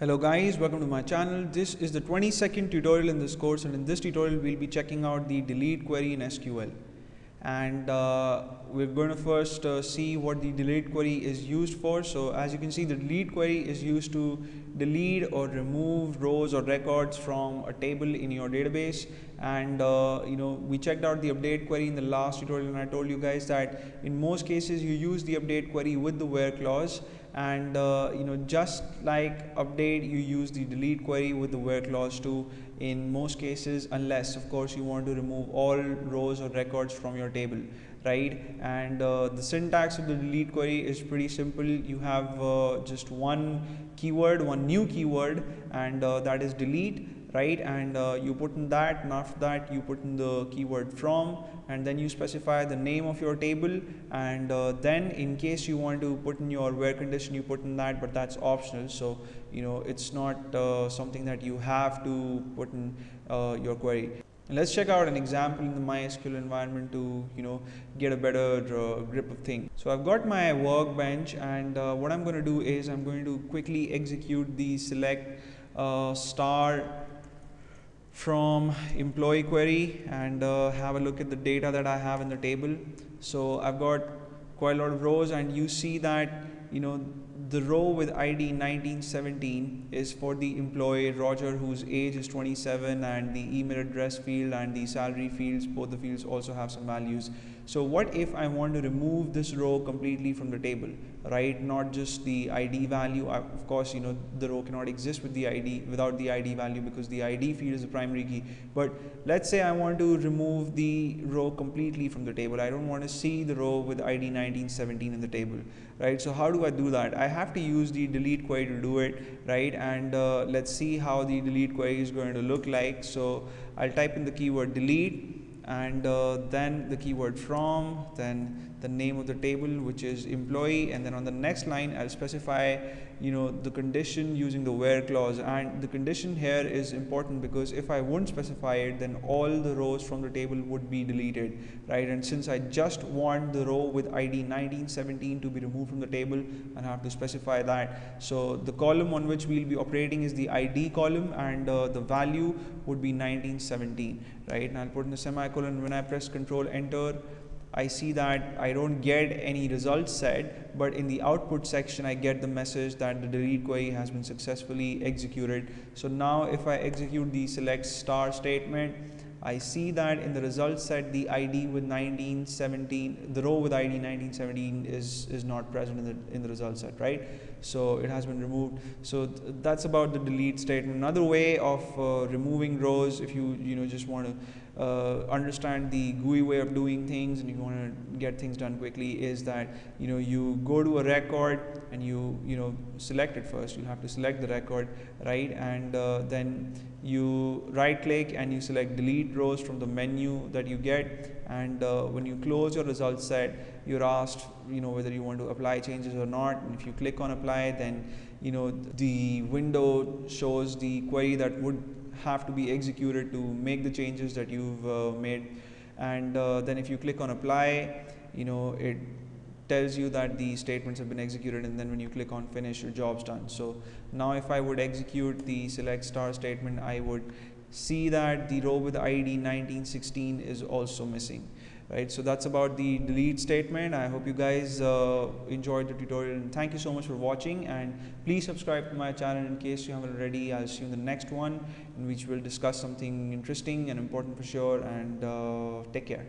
Hello guys, welcome to my channel. This is the 22nd tutorial in this course and in this tutorial we'll be checking out the delete query in SQL. And uh, we're going to first uh, see what the delete query is used for. So as you can see the delete query is used to delete or remove rows or records from a table in your database and uh, you know we checked out the update query in the last tutorial and I told you guys that in most cases you use the update query with the where clause. And uh, you know just like update you use the delete query with the where clause too in most cases unless of course you want to remove all rows or records from your table right? And uh, the syntax of the delete query is pretty simple. You have uh, just one keyword one new keyword and uh, that is delete right? And uh, you put in that and after that you put in the keyword from and then you specify the name of your table and uh, then in case you want to put in your where condition you put in that but that's optional. So you know it's not uh, something that you have to put in uh, your query. And let's check out an example in the MySQL environment to you know get a better uh, grip of things. So I've got my workbench and uh, what I'm going to do is I'm going to quickly execute the select uh, star from employee query and uh, have a look at the data that I have in the table. So I've got quite a lot of rows and you see that you know the row with ID 1917 is for the employee Roger whose age is 27 and the email address field and the salary fields both the fields also have some values so what if I want to remove this row completely from the table right? Not just the ID value. Of course you know the row cannot exist with the ID without the ID value because the ID field is the primary key. But let's say I want to remove the row completely from the table. I don't want to see the row with ID 1917 in the table right? So how do I do that? I have to use the delete query to do it right? And uh, let's see how the delete query is going to look like. So I'll type in the keyword delete and uh, then the keyword from then the name of the table which is employee and then on the next line I'll specify you know the condition using the where clause. And the condition here is important because if I wouldn't specify it then all the rows from the table would be deleted right? And since I just want the row with ID 1917 to be removed from the table I have to specify that. So the column on which we'll be operating is the ID column and uh, the value would be 1917 right? And I'll put in the semicolon. When I press control enter I see that I don't get any results set, but in the output section, I get the message that the delete query has been successfully executed. So now if I execute the select star statement, I see that in the results set, the ID with 1917, the row with ID 1917 is, is not present in the, in the result set, right? So it has been removed. So th that's about the delete statement. Another way of uh, removing rows, if you, you know, just want to uh, understand the GUI way of doing things and you want to get things done quickly is that you know you go to a record and you you know select it first. You have to select the record right? And uh, then you right click and you select delete rows from the menu that you get. And uh, when you close your results set you're asked you know whether you want to apply changes or not. And if you click on apply then you know the window shows the query that would have to be executed to make the changes that you've uh, made. And uh, then if you click on apply you know it tells you that the statements have been executed and then when you click on finish your job's done. So now if I would execute the select star statement I would see that the row with ID 1916 is also missing right so that's about the delete statement. I hope you guys uh, enjoyed the tutorial. And thank you so much for watching and please subscribe to my channel in case you haven't already. I'll see you in the next one in which we'll discuss something interesting and important for sure and uh, take care